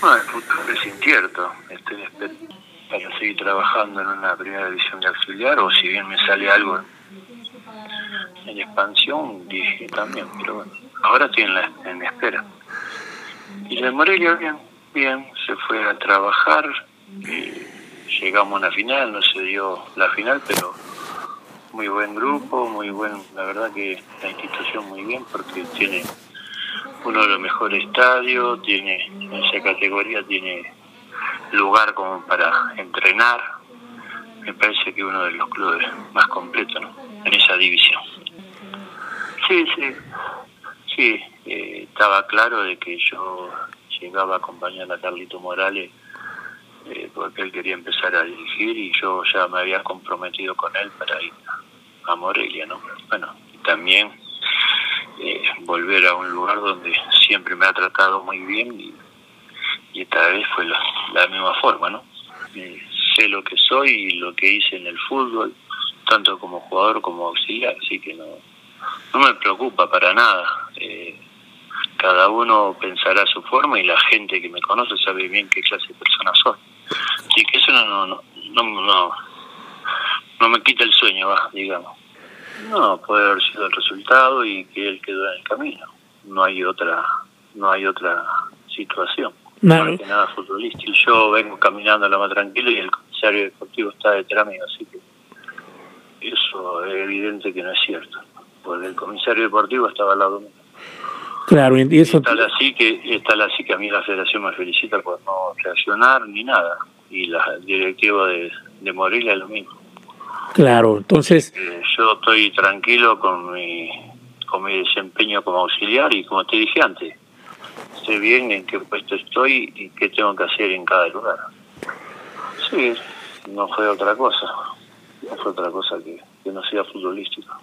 Bueno, futuro es incierto. Estoy para seguir trabajando en una primera división de auxiliar o si bien me sale algo en, expansión, dije también, pero bueno, ahora estoy en, la, en espera. Y de Morelia, bien, bien, se fue a trabajar, llegamos a una final, no se dio la final, pero muy buen grupo, muy buen, la verdad que la institución muy bien porque tiene uno de los mejores estadios, tiene en esa categoría tiene lugar como para entrenar. Me parece que uno de los clubes más completos ¿no? en esa división. Sí, sí, sí, eh, estaba claro de que yo llegaba a acompañar a Carlito Morales eh, porque él quería empezar a dirigir y yo ya me había comprometido con él para ir a Morelia, ¿no? Bueno, también volver a un lugar donde siempre me ha tratado muy bien y, esta vez fue la, misma forma, ¿no? Eh, sé lo que soy y lo que hice en el fútbol, tanto como jugador como auxiliar, así que no, no me preocupa para nada. Eh, cada uno pensará su forma y la gente que me conoce sabe bien qué clase de persona soy. Así que eso no, no, no, no, no me quita el sueño, va, digamos. No, puede haber sido el resultado y que él quedó en el camino. No hay otra, no hay otra situación. No hay nada futbolístico. Yo vengo caminando lo más tranquilo y el comisario deportivo está detrás mío, así que eso es evidente que no es cierto. Porque el comisario deportivo estaba al lado mío. Claro, y eso... Está así que, está así que a mí la federación me felicita por no reaccionar ni nada. Y la directiva de, de Morelia es lo mismo. Claro, entonces... Yo estoy tranquilo con mi, con mi desempeño como auxiliar y como te dije antes, sé bien en qué puesto estoy y qué tengo que hacer en cada lugar. Sí, no fue otra cosa, no fue otra cosa que, que no sea futbolístico.